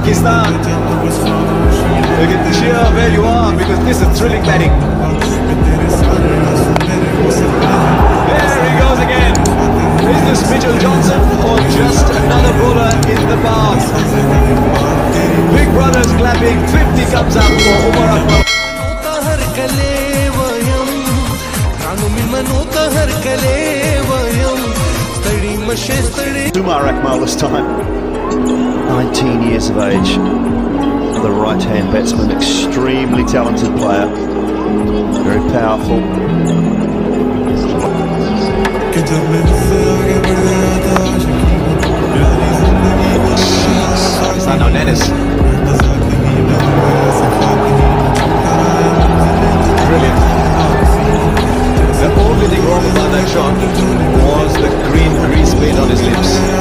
Pakistan. Look at the sheer where you are because this is thrilling betting. There he goes again. Is this Mitchell Johnson or just another bowler in the box? Big Brothers clapping 50 cups up for Umar Akmal. Sumar Akmal this time. 19 years of age. The right-hand batsman, extremely talented player, very powerful. Sano Nenes. Brilliant. The only thing wrong about that shot was the green grease paint on his lips.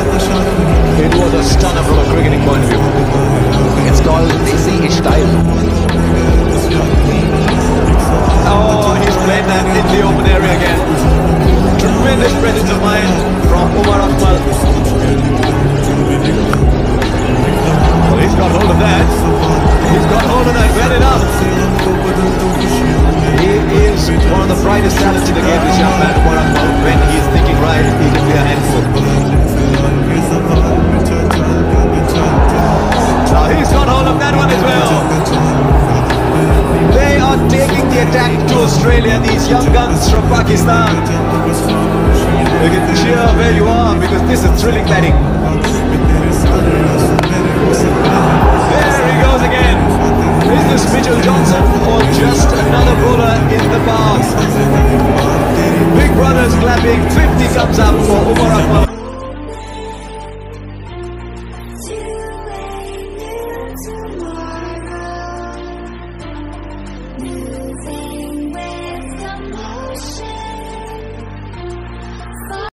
View. It's called Desi style. Oh, he's played that in the open area again. Tremendous presence of mind from Umar Akmal. Well, he's got hold of that. He's got hold of that well enough. He is one of the brightest talents in the game, this young man, Umar Akmal. When he is thinking right, he can be a handful. Australia, these young guns from Pakistan. You to cheer where you are because this is thrilling betting. There he goes again. Is this Mitchell Johnson or just another bowler in the box? Big Brothers clapping, 50 comes up for Umar Akmal.